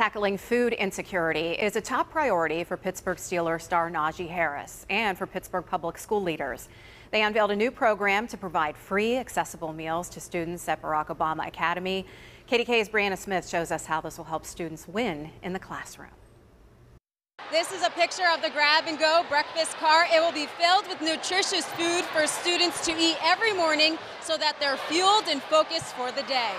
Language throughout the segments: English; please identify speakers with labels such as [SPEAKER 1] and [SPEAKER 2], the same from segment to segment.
[SPEAKER 1] Tackling food insecurity is a top priority for Pittsburgh Steelers star Najee Harris and for Pittsburgh public school leaders. They unveiled a new program to provide free, accessible meals to students at Barack Obama Academy. KDKA's Briana Smith shows us how this will help students win in the classroom.
[SPEAKER 2] This is a picture of the grab and go breakfast car. It will be filled with nutritious food for students to eat every morning so that they're fueled and focused for the day.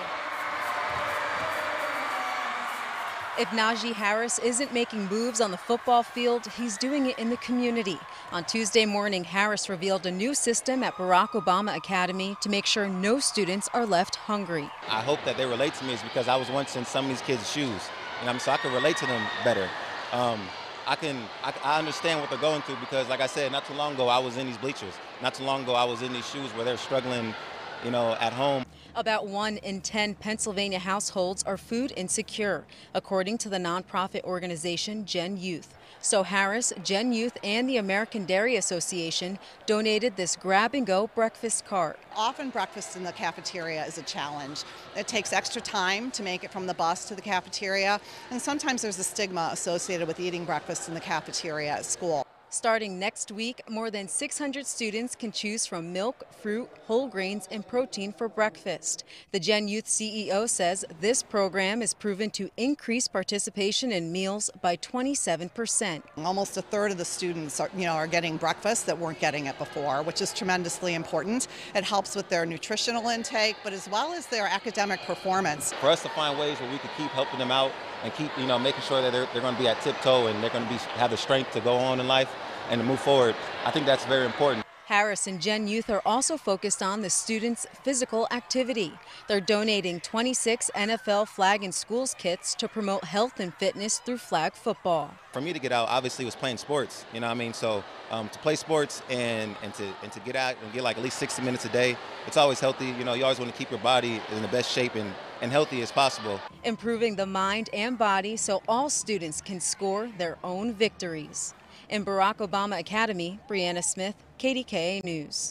[SPEAKER 2] If Najee Harris isn't making moves on the football field, he's doing it in the community. On Tuesday morning, Harris revealed a new system at Barack Obama Academy to make sure no students are left hungry.
[SPEAKER 3] I hope that they relate to me is because I was once in some of these kids' shoes, and I'm so I can relate to them better. Um, I can I, I, understand what they're going through because, like I said, not too long ago I was in these bleachers. Not too long ago I was in these shoes where they're struggling, you know, at home.
[SPEAKER 2] About one in 10 Pennsylvania households are food insecure, according to the nonprofit organization Gen Youth. So Harris, Gen Youth, and the American Dairy Association donated this grab and go breakfast cart.
[SPEAKER 4] Often breakfast in the cafeteria is a challenge. It takes extra time to make it from the bus to the cafeteria, and sometimes there's a stigma associated with eating breakfast in the cafeteria at school.
[SPEAKER 2] Starting next week, more than 600 students can choose from milk, fruit, whole grains, and protein for breakfast. The Gen Youth CEO says this program is proven to increase participation in meals by 27%.
[SPEAKER 4] Almost a third of the students are, you know, are getting breakfast that weren't getting it before, which is tremendously important. It helps with their nutritional intake, but as well as their academic performance.
[SPEAKER 3] For us to find ways where we could keep helping them out and keep, you know, making sure that they're, they're going to be at tiptoe and they're going to be have the strength to go on in life and to move forward. I think that's very important.
[SPEAKER 2] Harris and Gen Youth are also focused on the students' physical activity. They're donating 26 NFL flag and schools kits to promote health and fitness through flag football.
[SPEAKER 3] For me to get out, obviously, was playing sports. You know what I mean? So um, to play sports and, and, to, and to get out and get like at least 60 minutes a day, it's always healthy. You know, you always want to keep your body in the best shape and, and healthy as possible.
[SPEAKER 2] Improving the mind and body so all students can score their own victories. In Barack Obama Academy, Briana Smith, KDKA News.